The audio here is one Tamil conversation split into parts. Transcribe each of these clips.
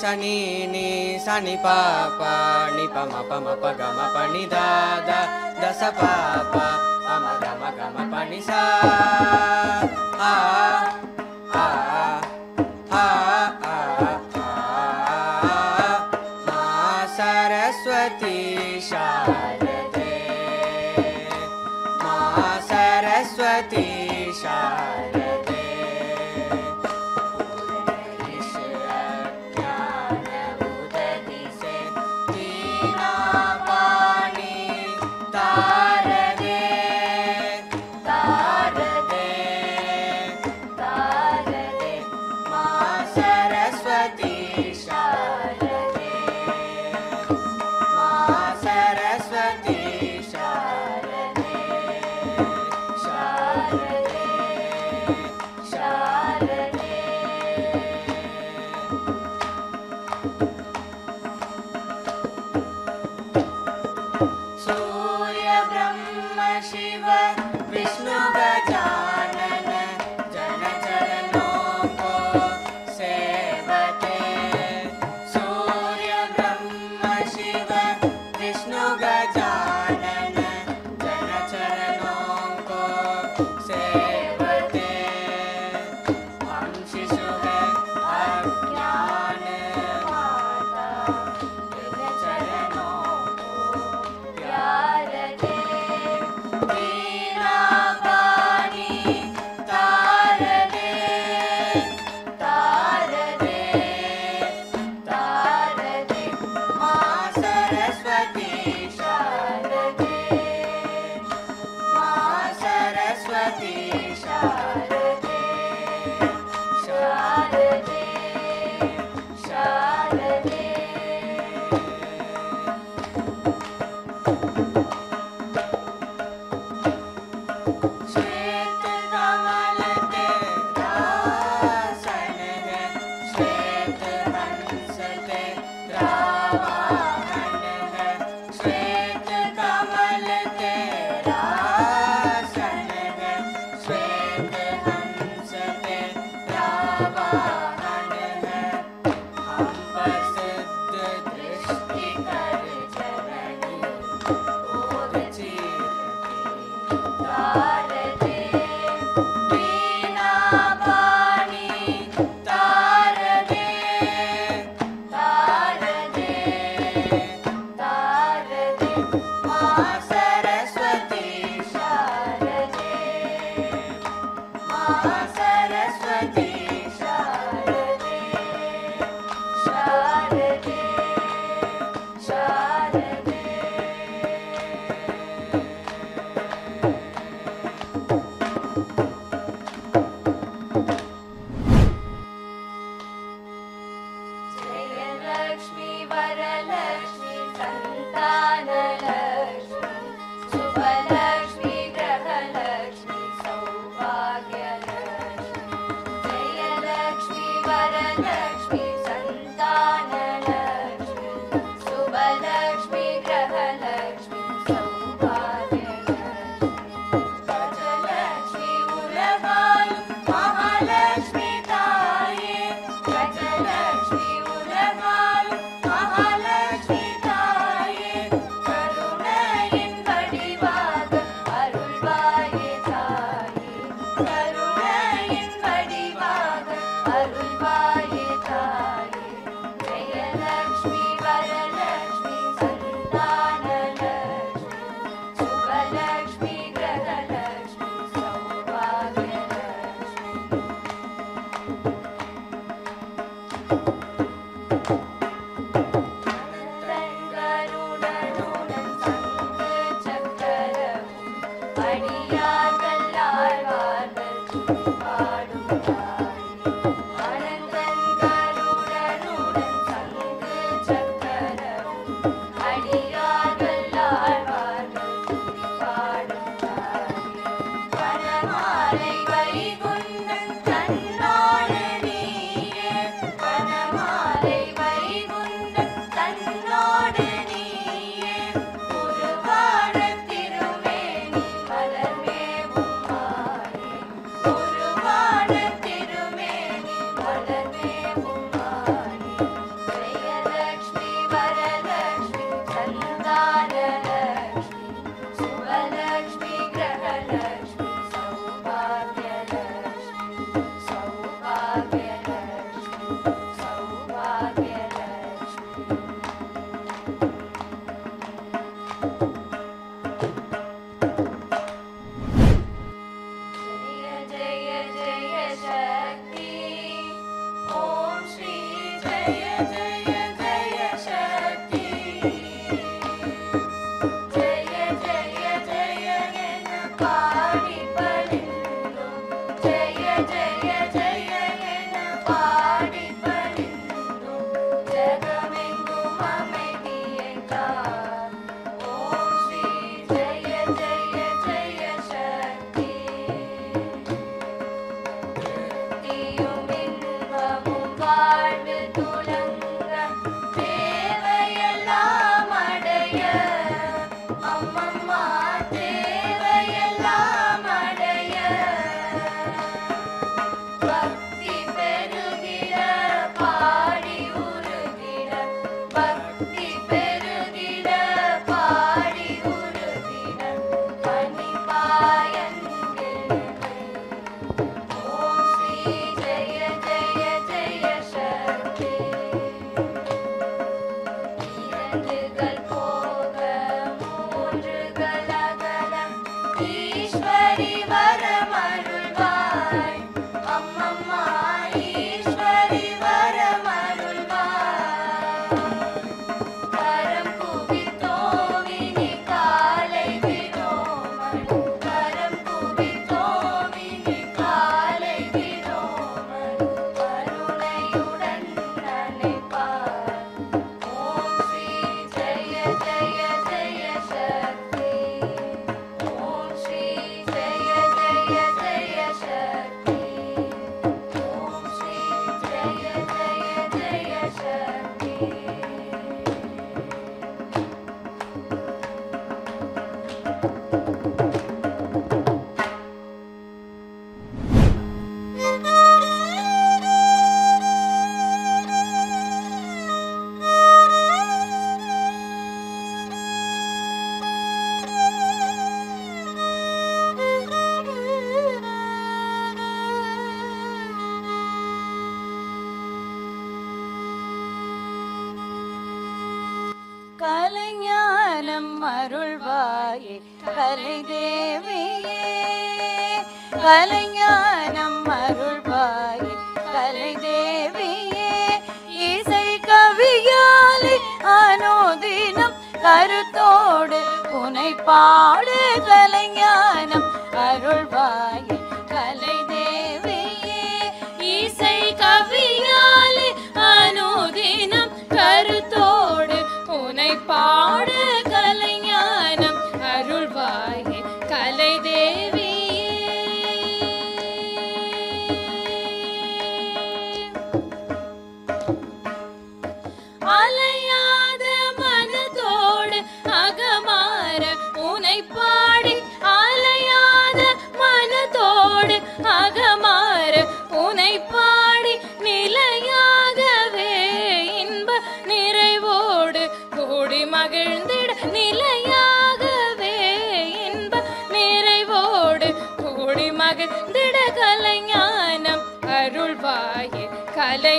शनि नि शनि पापा नि पम पगम पणि नि दश पाप पम गम गम पनि सा Saraswati どう。Santa Bye. गल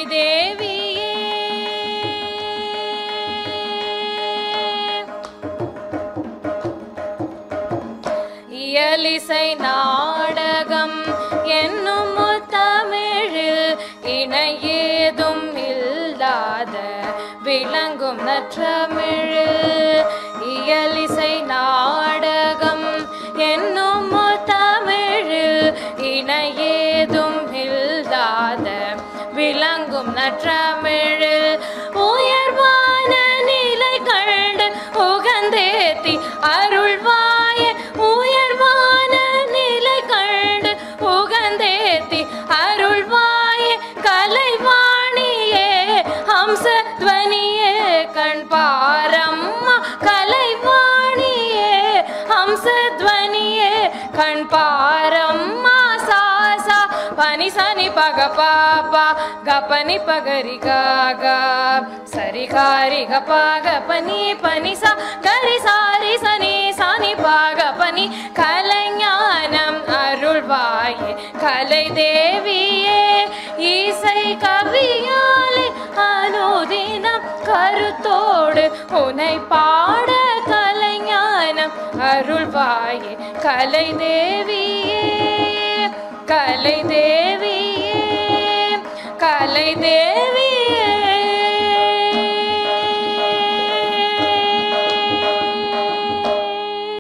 தேவியே. இயலிசை நாடகம் என்னும் தமிழில் இணையேதும் இல்லாத விளங்கும் நற்றமிழில். पनी पगरी गागा सरी खारी गपाग पनी पनी सा करी सारी सनी सानी पाग पनी खले ज्ञानम अरुल वाये खले देवी ये ईसई कवियाले अनुदिन கருத்தோடு உனை பாட கலைஞானம் அருள்வாயே. கலை தேவியே கலை தேவியே கலை தேவியே